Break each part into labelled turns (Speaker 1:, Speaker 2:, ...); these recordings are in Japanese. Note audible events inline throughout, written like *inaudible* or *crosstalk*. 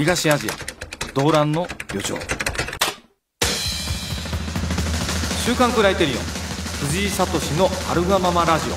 Speaker 1: 東アジア動乱の予兆週刊クライテリオン藤井聡の「アルガママラジオ」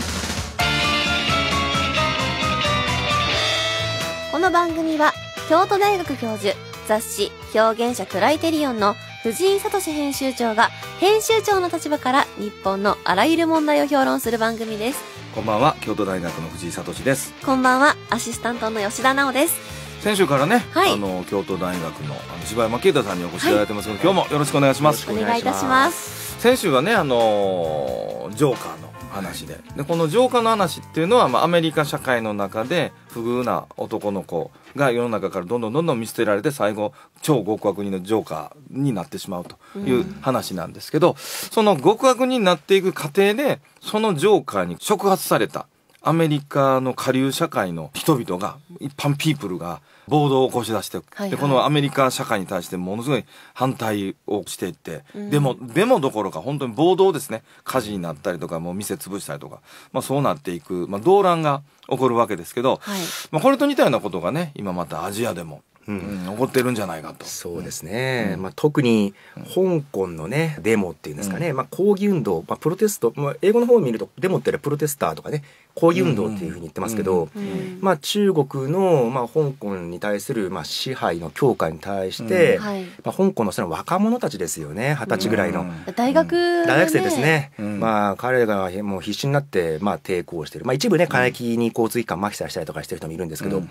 Speaker 2: この番組は京都大学教授雑誌表現者クライテリオンの藤井聡編集長が編集長の立場から日本のあらゆる問題を評論する番組です。
Speaker 1: こんばんは京都大学の藤井聡です。
Speaker 2: こんばんはアシスタントの吉田直です
Speaker 1: 先週からね、
Speaker 2: はい。
Speaker 1: あの京都大学のあの柴山啓太さんにお越しいただいてますので、今日もよろしくお願いします。
Speaker 2: お願いいたします。
Speaker 1: 先週はねあのジョーカーの話で。でこのジョーカーの話っていうのは、まあ、アメリカ社会の中で不遇な男の子が世の中からどんどんどんどん見捨てられて最後超極悪人のジョーカーになってしまうという話なんですけど、その極悪人になっていく過程でそのジョーカーに触発されたアメリカの下流社会の人々が一般ピープルが暴動を起こし出して、
Speaker 2: はい
Speaker 1: でこのアメリカ社会に対してものすごい反対をしていって、でもでもどころか本当に暴動ですね。火事になったりとかもう店潰したりとか、まあ、そうなっていく、まあ、動乱が起こるわけですけど、
Speaker 2: はい。
Speaker 1: まあ、これと似たようなことがね今またアジアでも、うん起こってるんじゃないかと。
Speaker 3: そうですね、まあ、特に香港のねデモっていうんですかね、まあ、抗議運動、まあ、プロテスト、まあ、英語の方を見るとデモっていうのはプロテスターとかね抗議運動っていうふうに言ってますけど、
Speaker 2: うん
Speaker 3: まあ、中国の、まあ、香港に対する、まあ、支配の強化に対して、まあ、香港のその若者たちですよね二十歳ぐらいの。
Speaker 1: うん。
Speaker 2: 大学、ね。
Speaker 3: 大学生ですね、
Speaker 1: うん。
Speaker 3: まあ彼らがもう必死になってまあ抵抗してる、まあ、一部ね過激に交通機関麻痺させたりとかしてる人もいるんですけど、
Speaker 1: うん。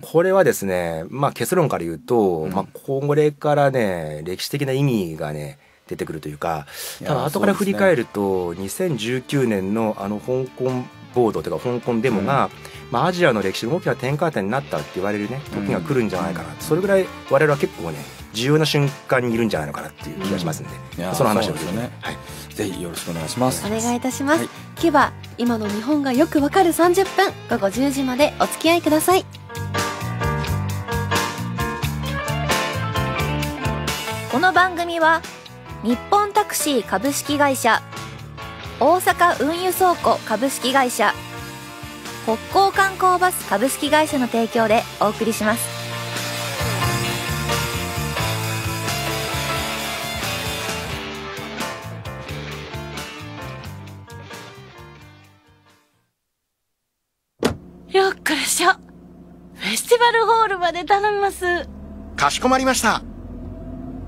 Speaker 3: これはですね、まあ、結論から言うと、まあ、これからね歴史的な意味がね出てくるというかただ後から振り返ると、2019年のあの香港暴動というか香港デモが、まあ、アジアの歴史の大きな転換点になったって言われるね時が来るんじゃないかな、それぐらい我々は結構ね重要な瞬間にいるんじゃないのかなっていう気がしますんで、その話を
Speaker 1: ですよね。
Speaker 3: はい。
Speaker 1: ぜひよろしくお願いします。
Speaker 2: お願いいたします、
Speaker 1: はい。
Speaker 2: 今日は今の日本がよくわかる30分。午後10時までお付き合いください。
Speaker 4: この番組は日本タクシー株式会社大阪運輸倉庫株式会社北港観光バス株式会社の提供でお送りします
Speaker 5: よっこらしょ。フェスティバルホールまで頼みます。
Speaker 6: かしこまりました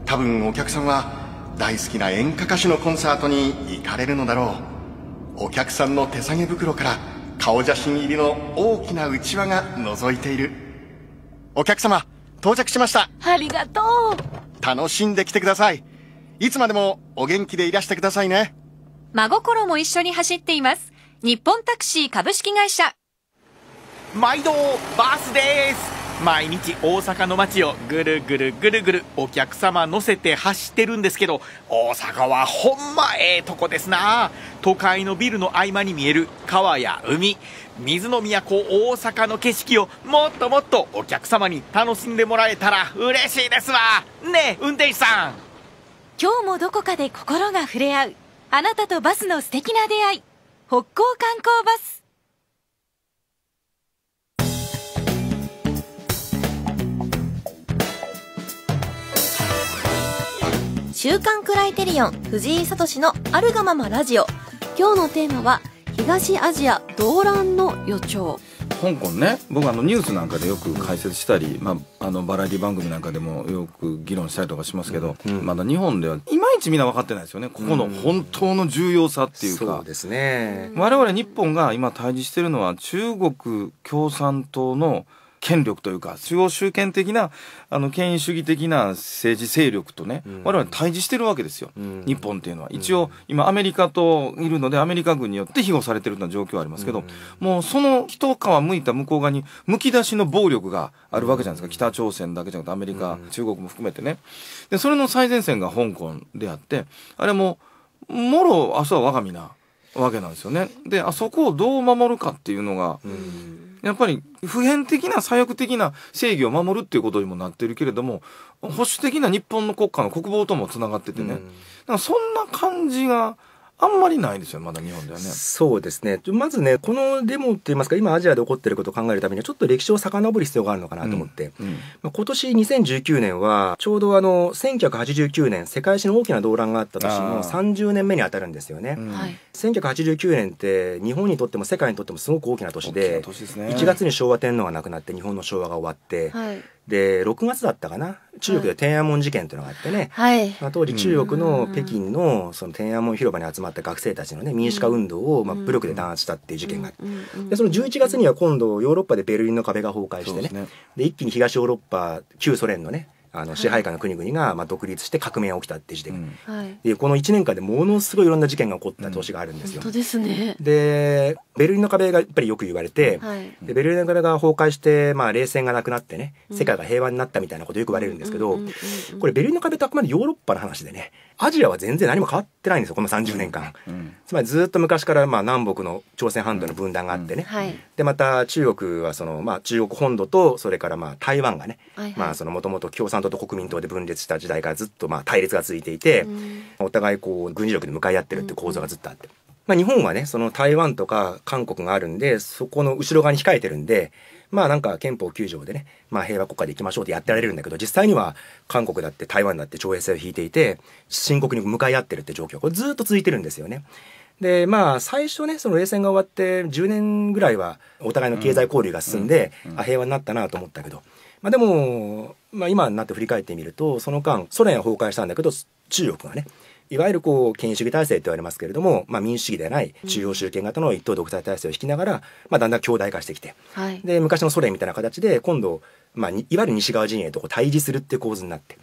Speaker 6: 多分お客さんは大好きな演歌歌手のコンサートに行かれるのだろうお客さんの手提げ袋から顔写真入りの大きなうちわが覗いているお客様到着しました
Speaker 5: ありがとう。
Speaker 6: 楽しんできてくださいいつまでもお元気でいらしてくださいね
Speaker 7: 真心も一緒に走っています。日本タクシー株式会社。
Speaker 8: 毎度バースです毎日大阪の街をぐるぐるぐるぐるお客様乗せて走ってるんですけど大阪はほんまええとこですな都会のビルの合間に見える川や海水の都大阪の景色をもっともっとお客様に楽しんでもらえたら嬉しいですわねえ運転手さん
Speaker 7: 今日もどこかで心が触れ合う。あなたとバスの素敵な出会い。北港観光バス。
Speaker 2: 週刊クライテリオン藤井聡のあるがままラジオ。今日のテーマは東アジア動乱の予兆。
Speaker 1: 香港ね。僕あのニュースなんかでよく解説したり、まあ、あのバラエティ番組なんかでもよく議論したりとかしますけど、まだ日本ではいまいちみんな分かってないですよね。ここの本当の重要さっていうか、
Speaker 3: そうですね、
Speaker 1: 我々日本が今対峙してるのは中国共産党の権力というか中央集権的なあの権威主義的な政治勢力とね、我々対峙してるわけですよ、
Speaker 3: ん。
Speaker 1: 日本っていうのは。一応今アメリカといるのでアメリカ軍によって庇護されてるような状況はありますけど、もうその一皮むいた向こう側にむき出しの暴力があるわけじゃないですか。北朝鮮だけじゃなくてアメリカ、中国も含めてね。でそれの最前線が香港であってあれももろ明日は我が身なわけなんですよね。であそこをどう守るかっていうのが、やっぱり普遍的な左翼的な正義を守るっていうことにもなってるけれども保守的な日本の国家の国防ともつながっててね、だからそんな感じがあんまりないですよまだ日本ではね。
Speaker 3: そうですね。まずねこのデモって言いますか今アジアで起こってることを考えるためにはちょっと歴史を遡る必要があるのかなと思って、
Speaker 1: うん
Speaker 3: まあ、今年2019年はちょうどあの1989年世界史の大きな動乱があった年の
Speaker 1: あー。
Speaker 3: 30年目に当たるんですよね、
Speaker 1: うん。
Speaker 2: はい。
Speaker 3: 1989年って日本にとっても世界にとってもすごく大きな年
Speaker 1: 大きな
Speaker 3: で
Speaker 1: 年ですね。
Speaker 3: 1月に昭和天皇が亡くなって日本の昭和が終わって、
Speaker 2: はい。
Speaker 3: で6月だったかな？中国で天安門事件というのがあってね、
Speaker 2: はい。
Speaker 3: まあ、当時中国の北京のその天安門広場に集まった学生たちのね民主化運動をまあ武力で弾圧したっていう事件があって。でその11月には今度ヨーロッパでベルリンの壁が崩壊してね。
Speaker 1: で
Speaker 3: 一気に東ヨーロッパ旧ソ連のねあの支配下の国々がまあ独立して革命が起きたっていう時
Speaker 1: う
Speaker 3: 点、
Speaker 1: ん
Speaker 2: はい。
Speaker 3: でこの1年間でものすごいいろんな事件が起こった年があるんですよ。
Speaker 2: 本当ですね。
Speaker 3: でベルリンの壁がやっぱりよく言われて、
Speaker 2: はい。
Speaker 3: でベルリンの壁が崩壊して、まあ、冷戦がなくなってね
Speaker 2: うん
Speaker 3: 世界が平和になったみたいなことよく言われるんですけど、
Speaker 2: うんうんうんうん
Speaker 3: これベルリンの壁ってあくまでヨーロッパの話でねアジアは全然何も変わってないんですよこの30年間、
Speaker 1: うん。
Speaker 3: つまりずっと昔からまあ南北の朝鮮半島の分断があってね、
Speaker 2: はい。
Speaker 3: でまた中国はその、まあ、中国本土とそれからまあ台湾がねもともと共産党と国民党で分裂した時代からずっとまあ対立が続いていて、
Speaker 2: うん。
Speaker 3: お互いこう軍事力で向かい合ってるっていう構造がずっとあって、まあ、日本はねその台湾とか韓国があるんでそこの後ろ側に控えてるんでまあなんか憲法9条でね、まあ、平和国家でいきましょうってやってられるんだけど実際には韓国だって台湾だって徴兵制を引いていて深刻に向かい合ってるって状況。これずっと続いてるんですよね。でまあ最初ねその冷戦が終わって10年ぐらいはお互いの経済交流が進んで、あ平和になったなと思ったけど、まあ、でも、まあ、今になって振り返ってみるとその間ソ連は崩壊したんだけど中国がねいわゆるこう権威主義体制って言われますけれども、まあ、民主主義ではない中央集権型の一党独裁体制を引きながら、まあ、だんだん強大化してきて
Speaker 2: はい。
Speaker 3: で昔のソ連みたいな形で今度、まあ、にいわゆる西側陣営とこう対峙するっていう構図になって。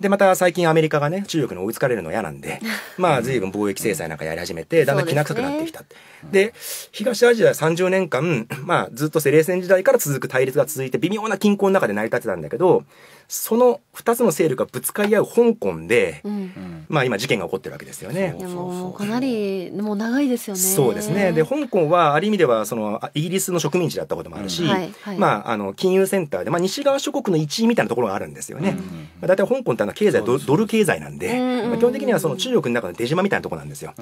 Speaker 3: でまた最近アメリカがね中国に追いつかれるの嫌なんで *laughs* まあ随分貿易制裁なんかやり始めてだんだんきな臭くなってきたで,、東アジア30年間、*laughs* まあ、ずっと冷戦時代から続く対立が続いて微妙な均衡の中で成り立ってたんだけどその2つの勢力がぶつかり合う香港で、
Speaker 2: うん。
Speaker 1: うん
Speaker 3: まあ今事件が起こってるわけですよね
Speaker 2: かなりもう長いですよね。
Speaker 3: そうですね。で、香港はある意味では、その、あイギリスの植民地だったこともあるし、
Speaker 2: うんはいはい
Speaker 3: まあ、あの、金融センターで、まあ、西側諸国の一位みたいなところがあるんですよね。
Speaker 1: うん
Speaker 3: まあ、大体香港って経済ド、ドル経済なんで、
Speaker 2: うん
Speaker 3: まあ基本的にはその中国の中の出島みたいなところなんですよ。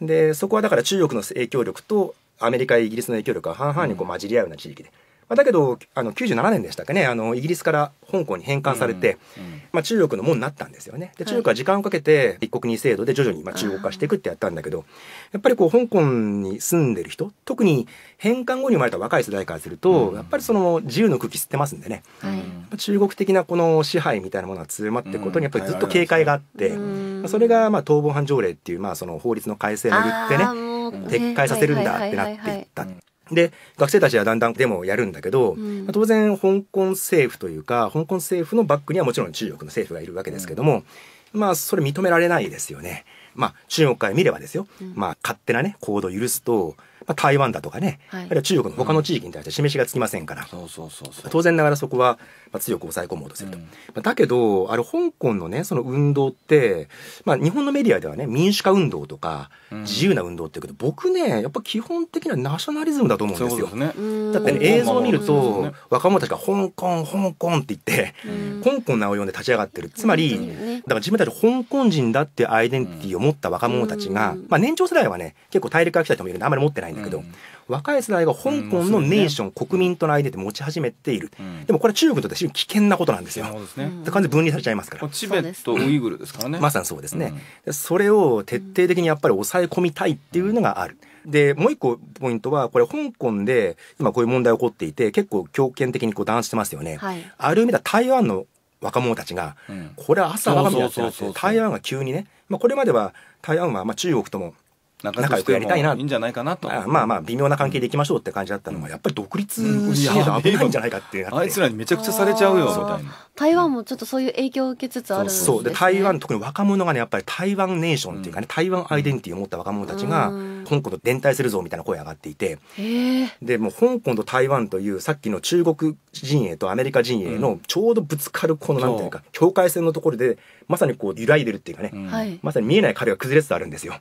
Speaker 3: で、そこはだから中国の影響力とアメリカ、イギリスの影響力が半々にこう混じり合うような地域で。まあ、だけど、あの、97年でしたっけね、あの、イギリスから香港に返還されて、
Speaker 1: うん
Speaker 3: まあ、中国のものになったんですよね。で
Speaker 2: はい。
Speaker 3: 中国は時間をかけて一国二制度で徐々にまあ中国化していくってやったんだけどやっぱりこう香港に住んでる人特に返還後に生まれた若い世代からすると、
Speaker 1: うん。
Speaker 3: やっぱりその自由の空気吸ってますんでね。
Speaker 2: はい。
Speaker 3: 中国的なこの支配みたいなものが強まっていくことにやっぱりずっと警戒があって、
Speaker 2: うん
Speaker 3: まあそれがまあ逃亡犯条例っていうまあその法律の改正をめぐってね撤回させるんだってなっていった。
Speaker 1: はいはいはいはい。
Speaker 3: で学生たちはだんだんデモをやるんだけど、
Speaker 2: うん。
Speaker 3: まあ当然香港政府というか香港政府のバックにはもちろん中国の政府がいるわけですけども、まあそれ認められないですよね。まあ中国から見ればですよ、
Speaker 2: うん。
Speaker 3: まあ勝手なね行動を許すと、まあ、台湾だとかね、
Speaker 2: はい。
Speaker 3: あるいは中国の他の地域に対して示しがつきませんから、
Speaker 1: そうそうそうそう。
Speaker 3: 当然ながらそこはまあ強く抑え込もうとすると。
Speaker 1: うん。
Speaker 3: まあだけど、あれ、香港のね、その運動って、まあ、日本のメディアではね、民主化運動とか、
Speaker 1: うん。
Speaker 3: 自由な運動って言うけど、僕ね、やっぱ基本的にはナショナリズムだと思うんですよ。
Speaker 1: ね。
Speaker 2: うん。
Speaker 3: だってね、
Speaker 1: うん
Speaker 3: 映像を見ると
Speaker 1: ね、
Speaker 3: 若者たちが香港、香港って言って、
Speaker 2: うん。
Speaker 3: 香港の名を呼んで立ち上がってる。つまり、だから自分たち香港人だっていうアイデンティティを持った若者たちが、
Speaker 2: うん。
Speaker 3: まあ年長世代はね、結構大陸から来た人もいるんであんまり持ってないんだけど、
Speaker 1: うん
Speaker 3: 若い世代が香港のネーション、国民とのアイデンティティを持ち始めている。
Speaker 1: うん
Speaker 3: でもこれは中国にとって非常に危険なことなんですよ。
Speaker 1: そうですね
Speaker 3: で完全に分離されちゃいますから。
Speaker 1: チベットウイグルですからね
Speaker 3: まさにそうですね。でそれを徹底的にやっぱり抑え込みたいっていうのがある。で、もう一個ポイントは、これ香港で今こういう問題起こっていて、結構強権的にこう弾圧してますよね。
Speaker 2: はい。
Speaker 3: ある意味では台湾の若者たちが、
Speaker 1: うん
Speaker 3: これは朝我が身だってなって台湾が急にね、まあこれまでは台湾はまあ中国とも仲良くやりたいな。
Speaker 1: いいんじゃないかなと。
Speaker 3: あまあまあ微妙な関係でいきましょうって感じだったのが、やっぱり独立しないと危ないんじゃないかって
Speaker 1: あいつらにめちゃくちゃされちゃうよみたいな。
Speaker 2: 台湾もちょっとそういう影響を受けつつあるんですね。
Speaker 3: そう。で台湾特に若者がねやっぱり台湾ネーションっていうかね、台湾アイデンティティを持った若者たちが、
Speaker 2: うん。
Speaker 3: 香港と連帯するぞみたいな声が上がっていて。
Speaker 2: へえ。
Speaker 3: でもう香港と台湾というさっきの中国陣営とアメリカ陣営のちょうどぶつかるこのなんていうか境界線のところでまさにこう揺らいでるっていうかね。まさに見えない壁が崩れつつあるんですよ。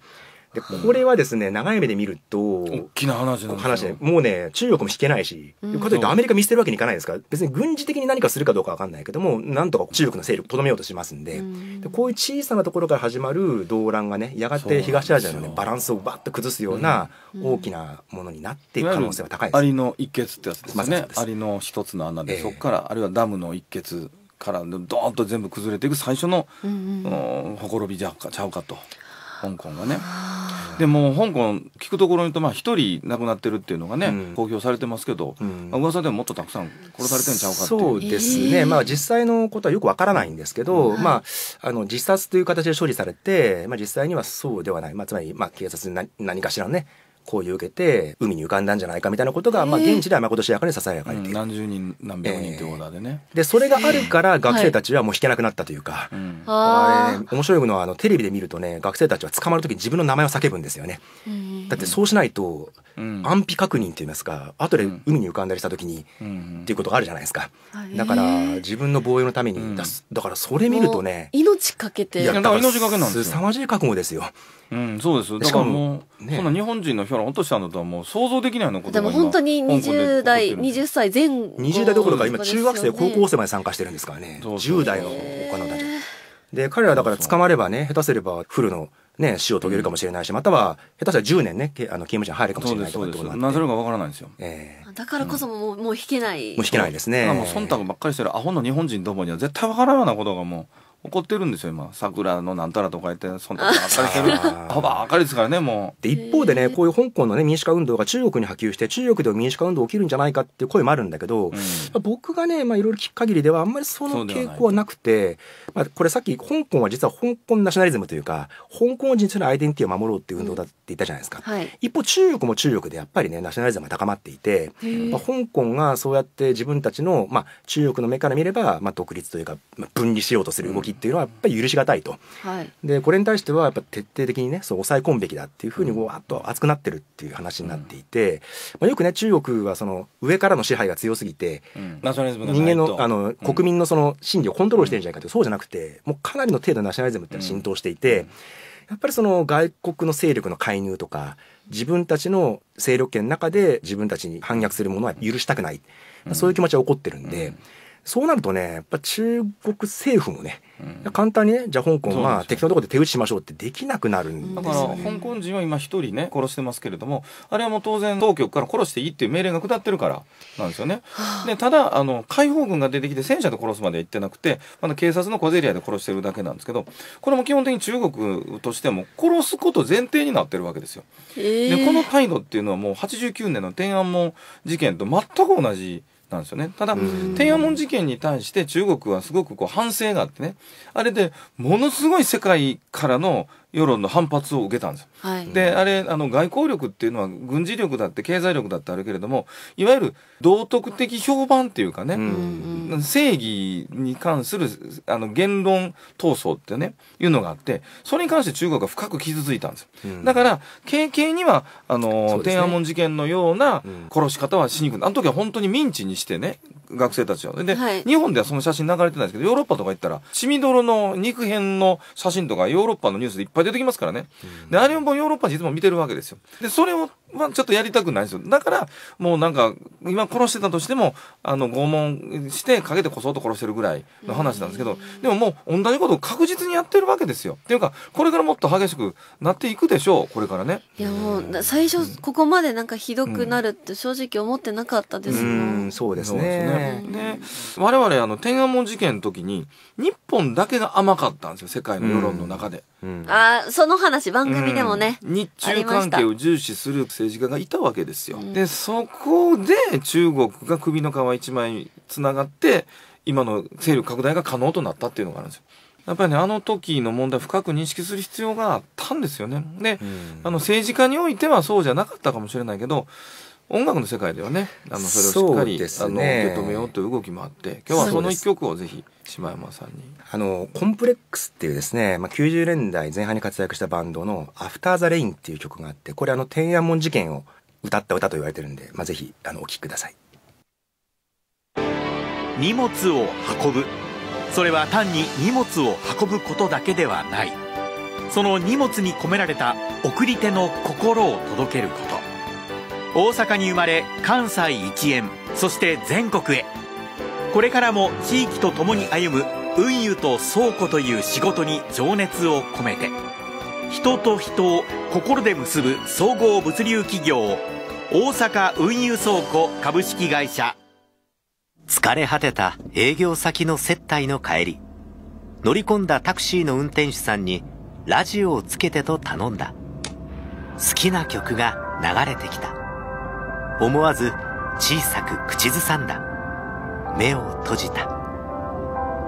Speaker 3: でこれはですね長い目で見ると
Speaker 1: 大きな話な
Speaker 3: 話でもうね中国も引けないし、
Speaker 2: うん。
Speaker 3: かといってアメリカ見捨てるわけにいかないですか。ら別に軍事的に何かするかどうかわかんないけどもなんとか中国の勢力とどめようとしますんで,、
Speaker 2: うん。
Speaker 3: でこういう小さなところから始まる動乱がねやがて東アジアの、ね、バランスをバッと崩すような大きなものになっていく可能性は高いです。
Speaker 1: アリの一穴ってやつですね。
Speaker 3: ま
Speaker 1: アリの一つの穴で、
Speaker 3: ええ。
Speaker 1: そこからあるいはダムの一穴からドーンと全部崩れていく最初の、
Speaker 2: うんうん。
Speaker 1: うんほころびじゃうかちゃうかと。香港がねでも香港聞くところによるとまあ一人亡くなってるっていうのがね、
Speaker 3: うん。
Speaker 1: 公表されてますけど、
Speaker 3: うん。
Speaker 1: まあ噂でももっとたくさん殺されてんちゃうかっていう。
Speaker 3: そうですね、
Speaker 2: えー。
Speaker 3: まあ実際のことはよくわからないんですけど、まああの自殺という形で処理されて、まあ実際にはそうではない、まあつまりまあ警察に何何かしらのね行為を受けて海に浮かんだんじゃないかみたいなことが、まあ現地ではまことしやかに囁かれている。
Speaker 1: うん何十人何百人というオーダーでね、
Speaker 3: でそれがあるから学生たちはもう引けなくなったというか。
Speaker 1: うん。
Speaker 3: あれ
Speaker 2: あ
Speaker 3: ね面白いのはあのテレビで見るとね学生たちは捕まる時に自分の名前を叫ぶんですよね。
Speaker 2: ー
Speaker 3: だってそうしないと
Speaker 1: うん。
Speaker 3: 安否確認って言いますか後で
Speaker 1: うん。
Speaker 3: 海に浮かんだりした時に
Speaker 1: うん
Speaker 3: っていうことがあるじゃないですか。
Speaker 2: はい
Speaker 3: だから自分の防衛のために出すだからそれ見るとね
Speaker 2: 命かけて。
Speaker 1: いやだから命がけなんですよ。
Speaker 3: 凄まじい覚悟ですよ。
Speaker 1: うん、そうですだ
Speaker 3: しからも
Speaker 1: う、
Speaker 3: ね。
Speaker 1: そんな日本人の評論落としたのとはもう想像できないようなこと
Speaker 2: でも本当に
Speaker 1: 香港で
Speaker 2: 20代
Speaker 1: 起こってるんです
Speaker 2: 20歳前後
Speaker 3: 20代どころか今中学生高校
Speaker 2: 生
Speaker 3: 生まで参加してるんですからね。
Speaker 1: そうそう
Speaker 3: 10代の他のたち。で彼らだから捕まればね下手すればフルのね死を遂げるかもしれないしまたは下手したら10年ねけあの刑務所に入るかもしれないとかってことがあって
Speaker 1: なぜるかわからないんですよ。
Speaker 3: ええ。
Speaker 2: だからこそもうもう引けない
Speaker 3: もう引けない。ですね
Speaker 1: だからもう忖度ばっかりしてるアホの日本人どもには絶対わからんようなことがもう起こってるんですよ今。桜のなんたらとか言って忖度ばっかりしてる。ばっかりですからねも
Speaker 3: で一方でねこういう香港のね民主化運動が中国に波及して中国でも民主化運動起きるんじゃないかっていう声もあるんだけど、
Speaker 1: う、うん
Speaker 3: 僕がね、まあ、いろいろ聞く限りではあんまりその傾向はなくてまあ、これさっき香港は実は香港ナショナリズムというか香港人とのアイデンティティを守ろうっていう運動だって言ったじゃないですか。
Speaker 2: はい。
Speaker 3: 一方中国も中国でやっぱりねナショナリズムが高まっていて、まあ、香港がそうやって自分たちの、まあ、中国の目から見れば、まあ、独立というか、まあ、分離しようとする動きっていうのはやっぱり許しがたいと。
Speaker 2: はい。
Speaker 3: でこれに対してはやっぱ徹底的にねそう抑え込むべきだっていうふうにわーっと熱くなってるっていう話になっていて、まあ、よくね中国はその上からの支配が強すぎて
Speaker 1: うん。ナショナリズムが
Speaker 3: 人
Speaker 1: ないと
Speaker 3: 間のあの国民のその心理をコントロールしてるんじゃないかというそうじゃなくてもうかなりの程度のナショナリズムってのは浸透していて、やっぱりその外国の勢力の介入とか自分たちの勢力圏の中で自分たちに反逆するものは許したくない、そういう気持ちは起こってるんで、そうなるとねやっぱ中国政府もね、簡単にねじゃあ香港は適当なところで手打ちしましょうってできなくなるん
Speaker 1: だから
Speaker 3: ですよね。
Speaker 1: 香港人は今一人ね殺してますけれどもあれはもう当然当局から殺していいっていう命令が下ってるからなんですよね。でただあの解放軍が出てきて戦車で殺すまでは行ってなくてまだ警察の小競り合いで殺してるだけなんですけどこれも基本的に中国としても殺すこと前提になってるわけですよ。
Speaker 2: え
Speaker 1: でこの態度っていうのはもう89年の天安門事件と全く同じなんですよね。ただ天安門事件に対して中国はすごくこう反省があってね。あれでものすごい世界からの世論の反発を受けたんですよ。
Speaker 2: はい。
Speaker 1: であれあの外交力っていうのは軍事力だって経済力だってあるけれどもいわゆる道徳的評判っていうかね、
Speaker 3: うん
Speaker 1: 正義に関するあの言論闘争ってねいうのがあってそれに関して中国が深く傷ついたんですよ、
Speaker 3: うん。
Speaker 1: だから軽々にはあの、
Speaker 3: ね。
Speaker 1: 天安門事件のような
Speaker 3: うん。
Speaker 1: 殺し方はしにくい。あの時は本当にミンチにしてね学生たちをで、
Speaker 2: はい。
Speaker 1: 日本ではその写真流れてないですけどヨーロッパとか行ったら血みどろの肉片の写真とかヨーロッパのニュースでいっぱい出てきますからね、であれをもヨーロッパ人いつも見てるわけですよ。でそれをまあ、ちょっとやりたくないんですよだからもうなんか今殺してたとしてもあの拷問してかけてこそっと殺してるぐらいの話なんですけどでももう同じことを確実にやってるわけですよっていうかこれからもっと激しくなっていくでしょうこれからね
Speaker 2: いやもうな最初ここまでなんかひどくなるって正直思ってなかったですも
Speaker 3: うん
Speaker 2: ん。
Speaker 3: そうです
Speaker 1: そう
Speaker 3: ね。
Speaker 1: ですねで我々あの天安門事件の時に日本だけが甘かったんですよ世界の世論の中で。
Speaker 3: うん
Speaker 2: あーその話番組でもね。
Speaker 1: うん日中関係を重視する政治家がいたわけですよ。
Speaker 2: うん
Speaker 1: でそこで中国が首の皮一枚つながって今の勢力拡大が可能となったっていうのがあるんですよ。やっぱりねあの時の問題を深く認識する必要があったんですよね。で、
Speaker 3: うん
Speaker 1: あの政治家においてはそうじゃなかったかもしれないけど音楽の世界ではねあのそれをしっかり、
Speaker 3: そうです
Speaker 1: あの
Speaker 3: ね
Speaker 1: 受け止めようという動きもあって今日はその一曲をぜひ島山さんに。
Speaker 3: あのコンプレックスっていうですね、まあ、90年代前半に活躍したバンドの「アフター・ザ・レイン」っていう曲があってこれあの天安門事件を歌った歌と言われてるんで、まあ、ぜひあのお聴きください。
Speaker 8: 荷物を運ぶそれは単に荷物を運ぶことだけではないその荷物に込められた送り手の心を届けること大阪に生まれ関西一円そして全国へ。これからも地域と共に歩む運輸と倉庫という仕事に情熱を込めて人と人を心で結ぶ総合物流企業大阪運輸倉庫株式会社。
Speaker 9: 疲れ果てた営業先の接待の帰り乗り込んだタクシーの運転手さんにラジオをつけてと頼んだ。好きな曲が流れてきた。思わず小さく口ずさんだ。目を閉じた。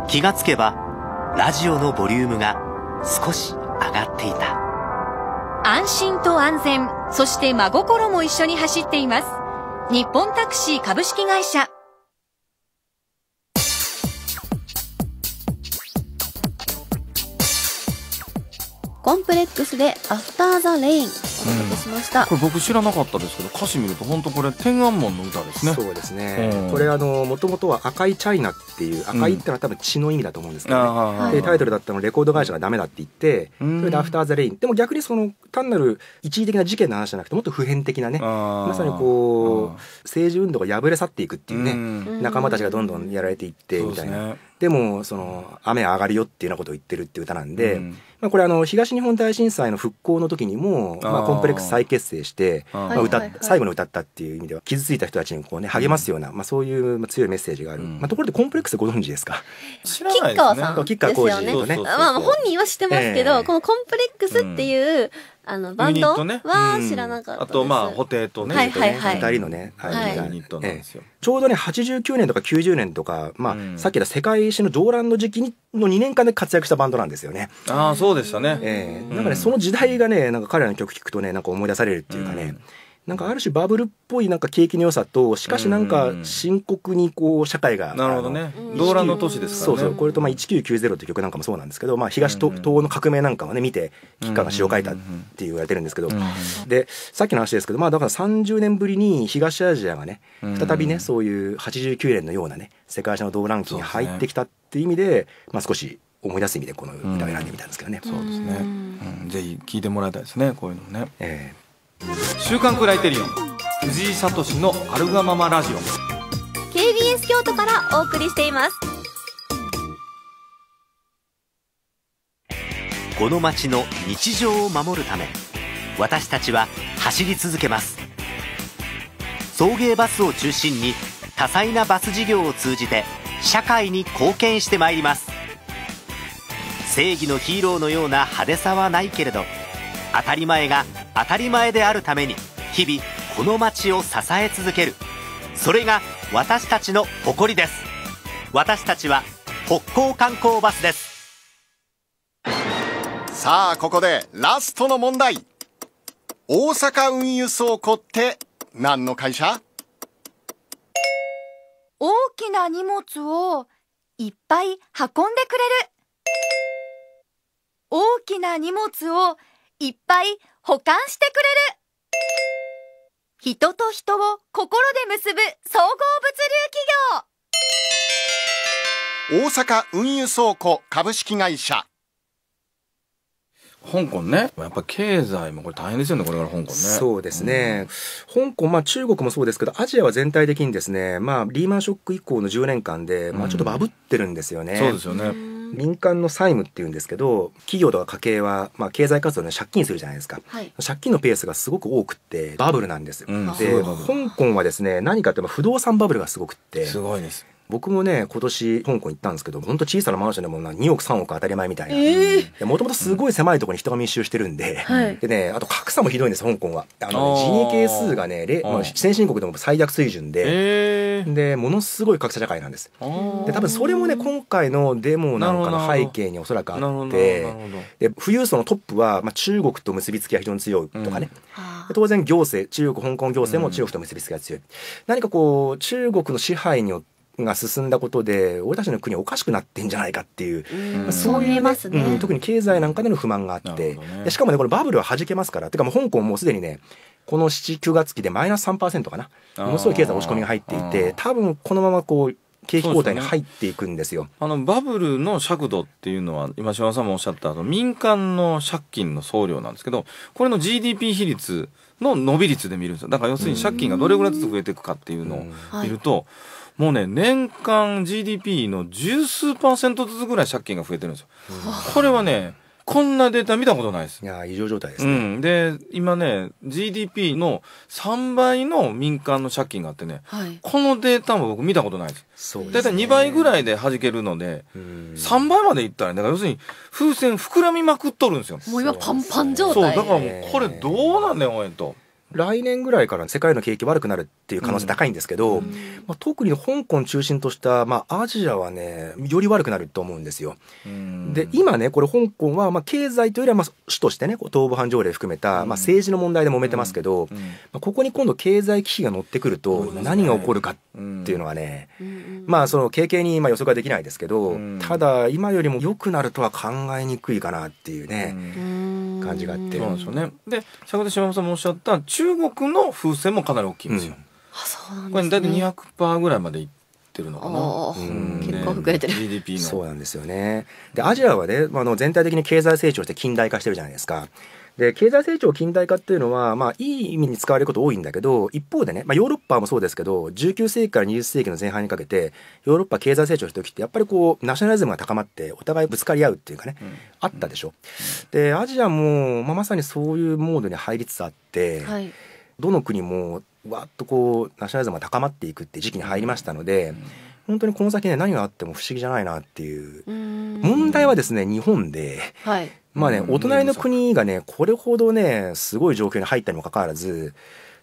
Speaker 9: 気がつけばラジオのボリュームが少し上がっていた。
Speaker 7: 安心と安全そして真心も一緒に走っています。日本タクシー株式会社。
Speaker 2: コンプレックスでアフターザレインお届けしました。
Speaker 1: これ僕知らなかったですけど歌詞見ると本当これ天安門の歌ですね。
Speaker 3: そうですね、
Speaker 1: うん。
Speaker 3: これあのもともとは赤いチャイナっていう赤いってのは多分血の意味だと思うんですけどね、
Speaker 1: あ
Speaker 3: でタイトルだったのレコード会社がダメだって言って
Speaker 1: うん。
Speaker 3: それで「After the Rain」でも逆にその単なる一時的な事件の話じゃなくてもっと普遍的なねま
Speaker 1: ま
Speaker 3: さにこう政治運動が破れ去っていくっていうね、
Speaker 1: ね
Speaker 3: 仲間たちがどんどんやられていってみたいなで,、もその雨上がるよっていうようなことを言ってるっていう歌なんで、まあ、これあの東日本大震災の復興の時にもまあ、コンプレックス再結成してまあ、歌っ
Speaker 2: はいはいはい。
Speaker 3: 最後に歌ったっていう意味では傷ついた人たちにこう、ね、励ますような、まあ、そういうまあ強いメッセージがある、
Speaker 1: うん。
Speaker 3: まあ、ところでコンプレックスご存知ですか？
Speaker 1: 知らない
Speaker 2: 吉川さん。
Speaker 1: ですね
Speaker 3: 吉川浩司
Speaker 2: です
Speaker 3: とね。
Speaker 2: まあ本人は知ってますけど、
Speaker 3: ええ。
Speaker 2: このコンプレックスっていう、あのバンド
Speaker 1: ユニットね。
Speaker 2: は知らなかったです。
Speaker 1: あとまあ布袋とね。
Speaker 2: はいはいはい。
Speaker 3: 二人のね、
Speaker 2: はい。
Speaker 1: ユニットなんですよ。
Speaker 3: ちょうどね89年とか90年とか、まあ
Speaker 1: うん。
Speaker 3: さっき言った世界史の動乱の時期にの2年間で活躍したバンドなんですよね。
Speaker 1: ああそうでしたね。
Speaker 3: ええ。
Speaker 1: うん。
Speaker 3: なんかねその時代がねなんか彼らの曲聴くとねなんか思い出されるっていうかね、
Speaker 1: うん
Speaker 3: なんかある種バブルっぽいなんか景気の良さとしかしなんか
Speaker 1: うん
Speaker 3: 深刻にこう社会が
Speaker 1: なるほどね。
Speaker 2: うん
Speaker 1: 動乱の年ですからね。
Speaker 3: そうそう。これとまあ1990っていう曲なんかもそうなんですけど、まあ、東東の革命なんかをね見て吉川が詩を書いたって言われてるんですけど、でさっきの話ですけどまあだから30年ぶりに東アジアがね
Speaker 1: うん
Speaker 3: 再びねそういう89年のようなね世界史の動乱期に入ってきたっていう意味でまあ少し思い出す意味でこの歌を選んでみたんですけどね。
Speaker 1: そうですね。うん。ぜひ聞いてもらいたいですねこういうのもね。
Speaker 3: え
Speaker 1: 週刊クライテリオン藤井聡のアルガママラジオ。
Speaker 2: KBS 京都からお送りしています。
Speaker 9: この街の日常を守るため私たちは走り続けます。送迎バスを中心に多彩なバス事業を通じて社会に貢献してまいります。正義のヒーローのような派手さはないけれど当たり前が当たり前であるために日々この街を支え続ける。それが私たちの誇りです。私たちは北港観光バスです。
Speaker 6: さあここでラストの問題。大阪運輸倉庫って何の会社？
Speaker 4: 大きな荷物をいっぱい運んでくれる。大きな荷物をいっぱい保管してくれる。人と人を心で結ぶ総合物流企業。
Speaker 6: 大阪運輸倉庫株式会社。
Speaker 1: 香港ね。やっぱ経済もこれ大変ですよねこれから香港ね。
Speaker 3: そうですね、香港、まあ、中国もそうですけどアジアは全体的にですね、まあ、リーマンショック以降の10年間で、まあ、ちょっとバブってるんですよね。
Speaker 1: そうですよね
Speaker 3: 民間の債務っていうんですけど企業とか家計は、まあ、経済活動で借金するじゃないですか。
Speaker 2: はい。
Speaker 3: 借金のペースがすごく多くってバブルなんですよ、
Speaker 1: うん。す
Speaker 3: で香港はですね何かっていうと不動産バブルがすごくって。
Speaker 1: すごいです
Speaker 3: 僕もね今年香港行ったんですけど本当小さなマンションでもな2億3億当たり前みたいな。
Speaker 2: ええ
Speaker 3: もともとすごい狭いところに人が密集してるんで、
Speaker 2: はい。
Speaker 3: でねあと格差もひどいんです香港は。あの
Speaker 1: あー。
Speaker 3: ジニ係数がねまあ、先進国でも最悪水準で、
Speaker 1: ええ
Speaker 3: でものすごい格差社会なんです。で多分それもね今回のデモなんかの背景におそらくあって。で富裕層のトップは、まあ、中国と結びつきが非常に強いとかね、
Speaker 2: は
Speaker 3: で当然行政中国香港行政も中国と結びつきが強い、何かこう中国の支配によが進んだことで俺たちの国おかしくなってんじゃないかっていう、
Speaker 2: うん。
Speaker 3: まあ
Speaker 2: そう見えますね。
Speaker 3: うん特に経済なんかでの不満があって、
Speaker 1: ね。
Speaker 3: でしかもねこれバブルは弾けますから。てかもう香港もうすでにねこの79月期でマイナス3%かな。ものすごい経済押し込みが入っていて多分このままこう景気後退に入っていくんですよ。
Speaker 1: あのバブルの尺度っていうのは今島田さんもおっしゃったあの民間の借金の総量なんですけどこれの GDP 比率の伸び率で見るんですよ。だから要するに借金がどれぐらいずつ増えていくかっていうのを見ると、もうね年間 GDP の十数パーセントずつぐらい借金が増えてるんですよ。これはねこんなデータ見たことないです。
Speaker 3: いや異常状態です
Speaker 1: う
Speaker 3: ね。
Speaker 1: ん、で今ね GDP の3倍の民間の借金があってね
Speaker 2: はい。
Speaker 1: このデータも僕見たことないです。
Speaker 3: そう
Speaker 1: だいたい2倍ぐらいで弾けるので、
Speaker 3: うん
Speaker 1: 3倍までいったらねだから要するに風船膨らみまくっとるんですよ。
Speaker 2: もう今パンパン状
Speaker 1: そう
Speaker 2: 態。
Speaker 1: だからもうこれどうなんだよおいと。
Speaker 3: 来年ぐらいから世界の景気悪くなるっていう可能性高いんですけど、まあ、特に香港中心とした、まあ、アジアはねより悪くなると思うんですよ。で今ねこれ香港はまあ経済というよりはまあ主としてね東武藩条例含めた、まあ、政治の問題で揉めてますけど、まあ、ここに今度経済危機が乗ってくると何が起こるかっていうのはね、まあその軽々にまあ予測はできないですけど、
Speaker 1: うん。
Speaker 3: ただ今よりも良くなるとは考えにくいかなっていうね、
Speaker 2: うん。
Speaker 3: 感じがあって。
Speaker 1: そうですよね。で先ほど島本さんもおっしゃった中国の風船もかなり大きいんですよ。
Speaker 2: あ、そうなん
Speaker 1: これ
Speaker 2: ですね。
Speaker 1: 大体200%ぐらいまでいってるのかな。うん
Speaker 2: 結構膨れてる
Speaker 1: ね GDP の。
Speaker 3: そうなんですよね。で、アジアはね、まああの全体的に経済成長して近代化してるじゃないですか。で、経済成長近代化っていうのは、まあ、いい意味に使われること多いんだけど、一方でね、まあ、ヨーロッパもそうですけど、19世紀から20世紀の前半にかけて、ヨーロッパ経済成長した時って、やっぱりこう、ナショナリズムが高まって、お互いぶつかり合うっていうかね、あったでしょ。で、アジアも、まあ、まさにそういうモードに入りつつあって、
Speaker 2: はい。
Speaker 3: どの国もわっとこうナショナリズムが高まっていくって時期に入りましたので、本当にこの先ね何があっても不思議じゃないなっていう問
Speaker 2: 問
Speaker 3: 題はですね日本で
Speaker 2: はい。
Speaker 3: まあね
Speaker 1: うん
Speaker 3: お隣の国がねこれほどねすごい状況に入ったにもかかわらず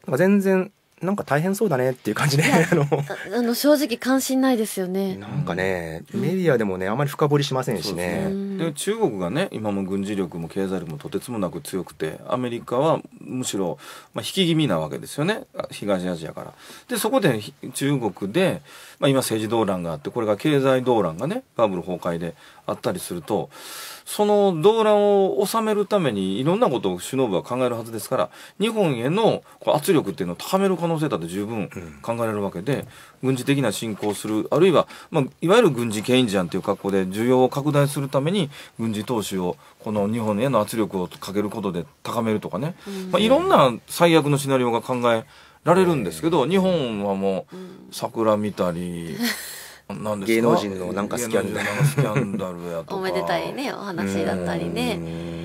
Speaker 3: なんか全然なんか大変そうだねっていう感じで *laughs* あの
Speaker 2: あ *laughs* あの、正直関心ないですよね。
Speaker 3: なんかねメディアでもねあまり深掘りしませんしね。
Speaker 2: うん。
Speaker 1: で中国がね今も軍事力も経済力もとてつもなく強くてアメリカはむしろ、まあ、引き気味なわけですよね。あ東アジアから。でそこでひ中国で、まあ、今政治動乱があってこれが経済動乱がねバブル崩壊であったりするとその動乱を収めるためにいろんなことを首脳部は考えるはずですから日本への圧力っていうのを高める可能性だって十分考えられるわけで、軍事的な侵攻をするあるいは、まあ、いわゆる軍事ケインジャンという格好で需要を拡大するために軍事投資をこの日本への圧力をかけることで高めるとかね、まあ、いろんな最悪のシナリオが考えられるんですけど、日本はもう桜見たり。*laughs*
Speaker 3: 芸能人のなんかスキャンダル。
Speaker 1: 芸能人のなんかスキャンダルやとか。*laughs*
Speaker 2: おめでたいね、お話だったりね。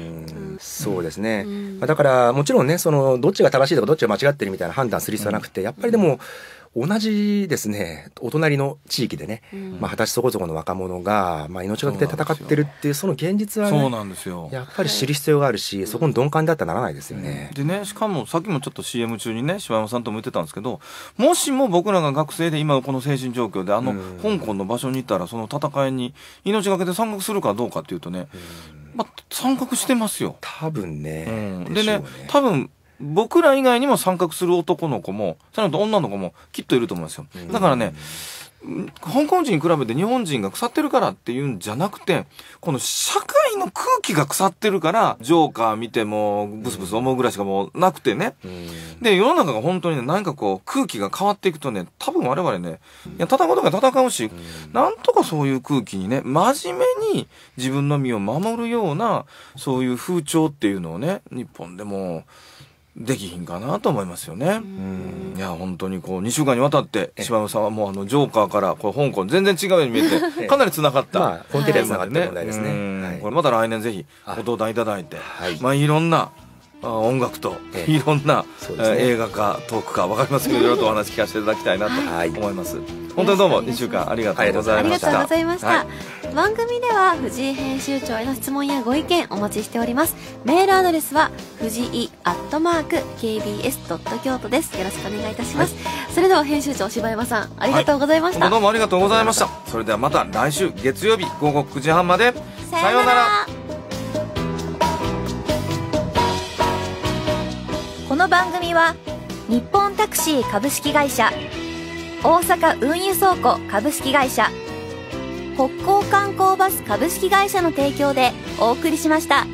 Speaker 3: うんそうですね、
Speaker 2: うん。
Speaker 3: まあだからもちろんねそのどっちが正しいとかどっちが間違ってるみたいな判断する必要はなくて、やっぱりでも同じですねお隣の地域でね、まあ、二十歳そこそこの若者が、まあ、命がけで戦ってるっていうその現実は
Speaker 1: そう
Speaker 3: ね
Speaker 1: なんですよ。
Speaker 3: やっぱり知る必要があるし、そこに鈍感であったらならないですよね。
Speaker 1: でねしかもさっきもちょっと CM 中にね柴山さんとも言ってたんですけどもしも僕らが学生で今この精神状況であの
Speaker 3: うん。
Speaker 1: 香港の場所に行ったらその戦いに命がけで参画するかどうかっていうとね、まあ、参画してますよ。
Speaker 3: 多分ね、
Speaker 1: うん、で
Speaker 3: しょう
Speaker 1: ね。多分僕ら以外にも参画する男の子もさらに女の子もきっといると思いますよ。だからね、香港人に比べて日本人が腐ってるからっていうんじゃなくてこの社会の空気が腐ってるからジョーカー見てもブスブス思うぐらいしかもうなくてね、で世の中が本当にね何かこう空気が変わっていくとね多分我々ねいや戦うとか戦うし、なんとかそういう空気にね真面目に自分の身を守るようなそういう風潮っていうのをね日本でもできひんかなと思いますよね。いや本当にこう2週間にわたって柴山さんはもうあのジョーカーからこう香港全然違うように見えて *laughs* かなりつながった、
Speaker 3: まあ本気で繋がってる問題ですね。
Speaker 1: これまた来年ぜひご登壇いただいて、
Speaker 3: はい。
Speaker 1: まあいろんなあ音楽と
Speaker 3: ええ。
Speaker 1: いろんな、
Speaker 3: ね。
Speaker 1: えー映画かトークか分かりますけどいろいろとお話聞かせていただきたいなと
Speaker 3: はい。
Speaker 1: 思います、本当にどうも2週間ありがとうござ
Speaker 2: ありがとう
Speaker 1: いました。
Speaker 2: ございました、
Speaker 1: はい。
Speaker 2: 番組では藤井編集長への質問やご意見お待ちしております。メールアドレスは藤井アットマーク KBS ドット京都です。よろしくお願いいたします、それでは編集長柴山さんありがとうございました、
Speaker 1: どうもありがとうございました。それではまた来週月曜日午後9時半まで。さようなら
Speaker 4: この番組は日本タクシー株式会社大阪運輸倉庫株式会社北港観光バス株式会社の提供でお送りしました。